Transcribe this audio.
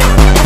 Bye.